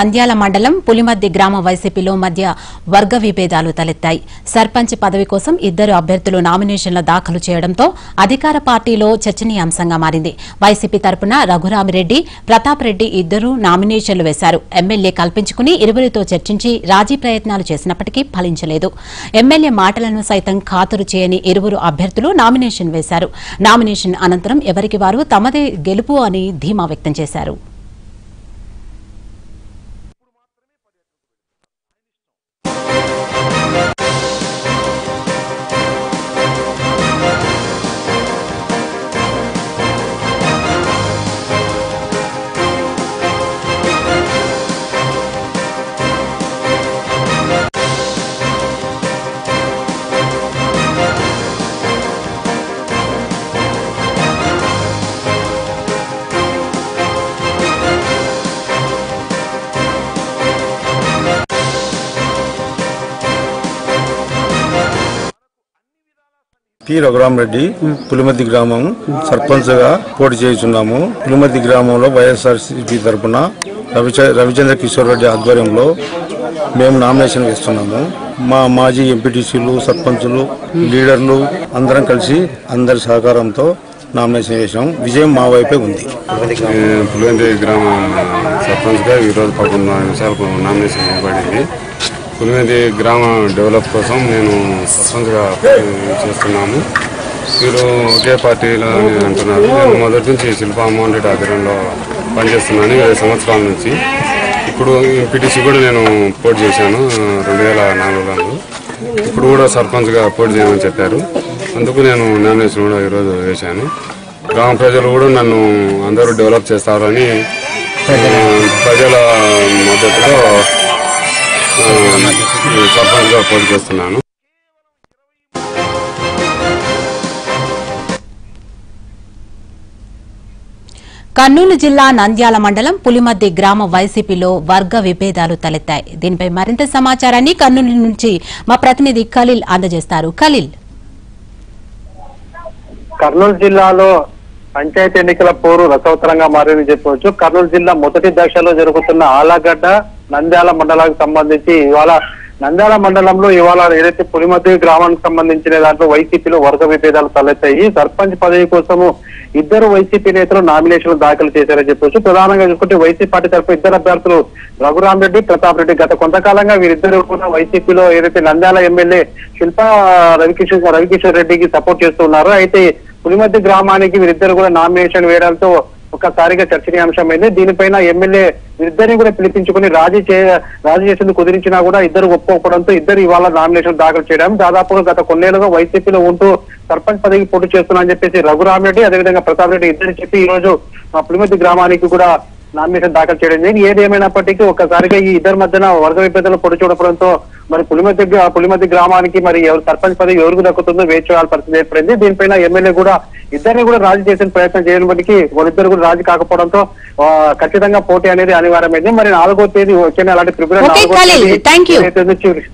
నంద్యాల మండలం పులిమద్ది గ్రామ వైసీపీలో మధ్య వర్గ విభేదాలు తలెత్తాయి. సర్పంచ్ పదవి కోసం ఇద్దరు అభ్యర్థులు నామినేషన్ల దాఖలు చేయడంతో అధికార పార్టీలో చర్చనీయాంశంగా మారింది. వైసీపీ తరపున రఘురామిరెడ్డి ప్రతాప్ రెడ్డి ఇద్దరు నామినేషన్లు వేశారు. ఎమ్మెల్యే కల్పించుకుని ఇరువురితో చర్చించి రాజీ ప్రయత్నాలు చేసినప్పటికీ ఫలించలేదు. ఎమ్మెల్యే మాటలను సైతం ఖాతరు చేయని ఇరువురు అభ్యర్థులు నామినేషన్ వేశారు. నామినేషన్ అనంతరం ఎవరికి వారు తమదే గెలుపు అని ధీమా వ్యక్తం చేశారు. పి రఘురామరెడ్డి పులిమద్ది గ్రామం సర్పంచ్గా పోటీ చేస్తున్నాము. పులిమద్ది గ్రామంలో వైఎస్ఆర్సీపీ తరఫున రవిచంద్ర కిషోర్ రెడ్డి ఆధ్వర్యంలో మేము నామినేషన్ వేస్తున్నాము. మా మాజీ ఎంపీటీసీలు సర్పంచులు లీడర్లు అందరం కలిసి అందరి సహకారంతో నామినేషన్ చేశాం విజయం మా వైపే ఉంది. పులివెంది గ్రామం సర్పంచ్గా ఈరోజు పదకొండు నిమిషాలకు నామినేషన్ ఇవ్వబడింది. పులిమేది గ్రామ డెవలప్ కోసం నేను సర్పంచ్గా చేస్తున్నాము. మీరు ఒకే పార్టీలో అంటున్నారు. నేను మొదటి నుంచి శిల్ప అమౌంట్ రెడ్డి ఆధ్వర్యంలో పనిచేస్తున్నాను. ఇరవై సంవత్సరాల నుంచి. ఇప్పుడు ఎంపీటీసీ కూడా నేను పోటీ చేశాను రెండు వేల నాలుగులో ఇప్పుడు కూడా సర్పంచ్గా పోటీ చేయమని చెప్పారు. అందుకు నేను నామినేషన్ కూడా ఈరోజు వేశాను. గ్రామ ప్రజలు కూడా నన్ను అందరూ డెవలప్ చేస్తారని ప్రజల మద్దతులో సర్పంచ్గా పోటీ చేస్తున్నాను. కర్నూలు జిల్లా నంద్యాల మండలం పులిమద్ది గ్రామ వైసీపీలో వర్గ విభేదాలు తలెత్తాయి. దీనిపై మరింత సమాచారాన్ని కర్నూలు నుంచి మా ప్రతినిధి ఖలీల్ అందజేస్తారు. ఖలీల్. కర్నూలు జిల్లాలో పంచాయతీ ఎన్నికల పోరు రసవతరంగా మారిందని చెప్పవచ్చు. కర్నూలు జిల్లా మొదటి దశలో జరుగుతున్న ఆలగడ్డ నంద్యాల మండలానికి సంబంధించి ఇవాళ నంద్యాల మండలంలో ఇవాళ ఏదైతే పులిమద్ది గ్రామానికి సంబంధించిన దాంట్లో వైసీపీలో వర్గ విభేదాలు తలెత్తాయి. సర్పంచ్ పదవి కోసము ఇద్దరు వైసీపీ నేతలు నామినేషన్లు దాఖలు చేశారని చెప్పొచ్చు. ప్రధానంగా చూసుకుంటే వైసీపీ పార్టీ తరఫు ఇద్దరు అభ్యర్థులు రఘురామ్ రెడ్డి ప్రతాప్ రెడ్డి గత కొంతకాలంగా వీరిద్దరు కూడా వైసీపీలో ఏదైతే నంద్యాల ఎమ్మెల్యే శిల్పా రవికిషన్ రవికిషన్ రెడ్డికి సపోర్ట్ చేస్తున్నారు అయితే పులిమద్ది గ్రామానికి వీరిద్దరు కూడా నామినేషన్ వేయడంతో ఒక్కసారిగా చర్చనీయాంశమైంది. దీనిపైన ఎమ్మెల్యే ఇద్దరిని కూడా పిలిపించుకుని రాజీ చే రాజీ చేసేందుకు కుదిరించినా కూడా ఇద్దరు ఒప్పుకోవడంతో ఇద్దరు ఇవాళ నామినేషన్ దాఖలు చేయడం. దాదాపుగా గత కొన్నేళ్ళుగా వైసీపీలో ఉంటూ సర్పంచ్ పదవికి పోటీ చేస్తున్నా అని చెప్పేసి రఘురామరెడ్డి అదేవిధంగా ప్రతాప్ రెడ్డి ఇద్దరు చెప్పి ఈ రోజు పులిమతి గ్రామానికి కూడా నామినేషన్ దాఖలు చేయడం జరిగింది. ఏది ఏమైనప్పటికీ ఒక్కసారిగా ఈ ఇద్దరి మధ్యన వర్గ విభేదాలు పొడి చూడడంతో మరి పులిమద్ది గ్రా- పులిమద్ది గ్రామానికి మరి ఎవరు సర్పంచ్ పదవి ఎవరికి దక్కుతుందో వేచి చూడాల్సిన పరిస్థితి ఏర్పడింది దీనిపైన ఎమ్మెల్యే కూడా ఇద్దరిని కూడా రాజీ చేసిన ప్రయత్నం చేయడానికి వాళ్ళిద్దరు కూడా రాజీ కాకపోవడంతో ఖచ్చితంగా పోటీ అనేది అనివార్యమైంది మరి నాలుగో తేదీ వచ్చే ఫిబ్రవరి Okay, నాలుగో. తేదీ